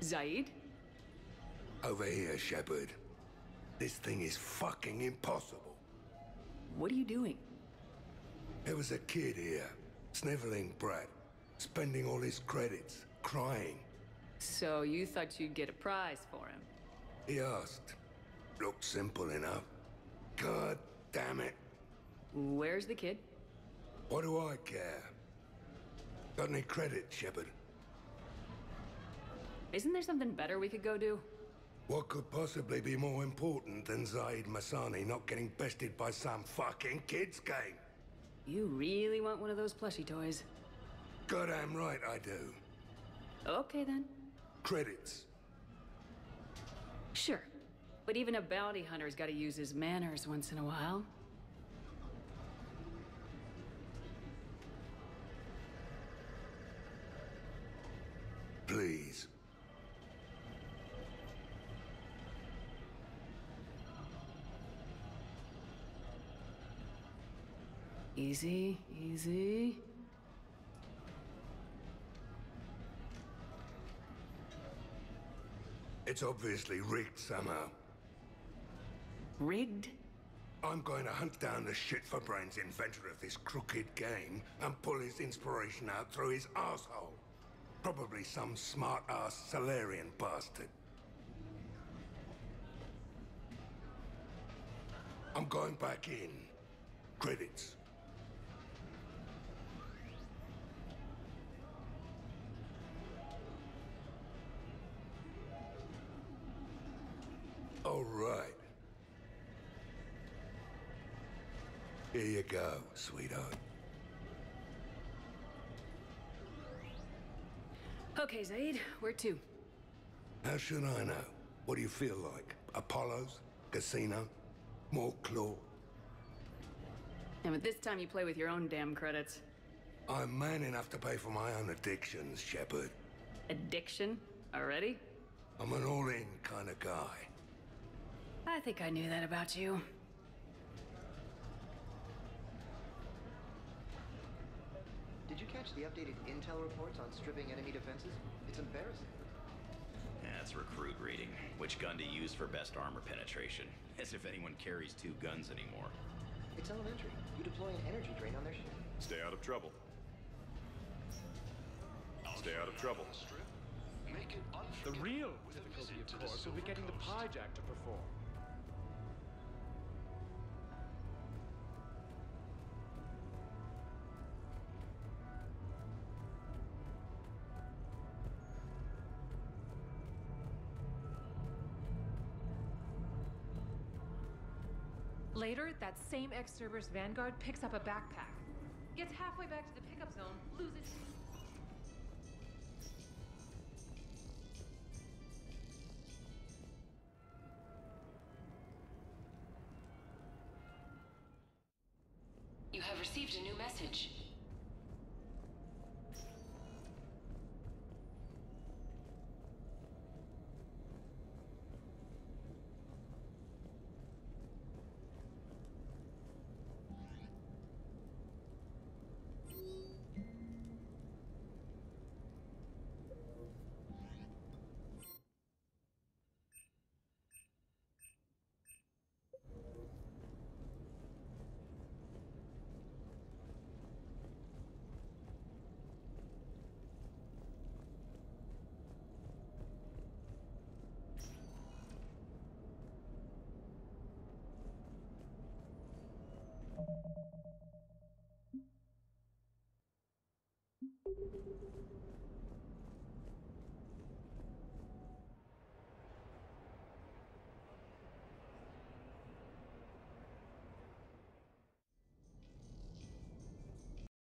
Zaeed? Over here, Shepard. This thing is fucking impossible. What are you doing? There was a kid here, sniveling brat, spending all his credits, crying. So you thought you'd get a prize for him? He asked. Looked simple enough. God damn it. Where's the kid? What do I care? Got any credit, Shepard? Isn't there something better we could go do? What could possibly be more important than Zaeed Massani not getting bested by some fucking kid's game? You really want one of those plushie toys? Goddamn right I do. Okay then. Credits. Sure. But even a bounty hunter's gotta use his manners once in a while. Easy, easy. It's obviously rigged somehow. Rigged? I'm going to hunt down the shit for brains inventor of this crooked game and pull his inspiration out through his asshole. Probably some smart-ass Salarian bastard. I'm going back in. Credits. All right. Here you go, sweetheart. Okay, Zaeed, where to? How should I know? What do you feel like? Apollo's? Casino? More claw? And at this time you play with your own damn credits. I'm man enough to pay for my own addictions, Shepard. Addiction? Already? I'm an all-in kind of guy. I think I knew that about you. Did you catch the updated intel reports on stripping enemy defenses? It's embarrassing. That's recruit reading. Which gun to use for best armor penetration. As if anyone carries two guns anymore. It's elementary. You deploy an energy drain on their ship. Stay out of trouble. Stay out of trouble. The real difficulty, of course, will be getting the Pyjak to perform. Later, that same ex-Cerberus Vanguard picks up a backpack. Gets halfway back to the pickup zone, loses... You have received a new message.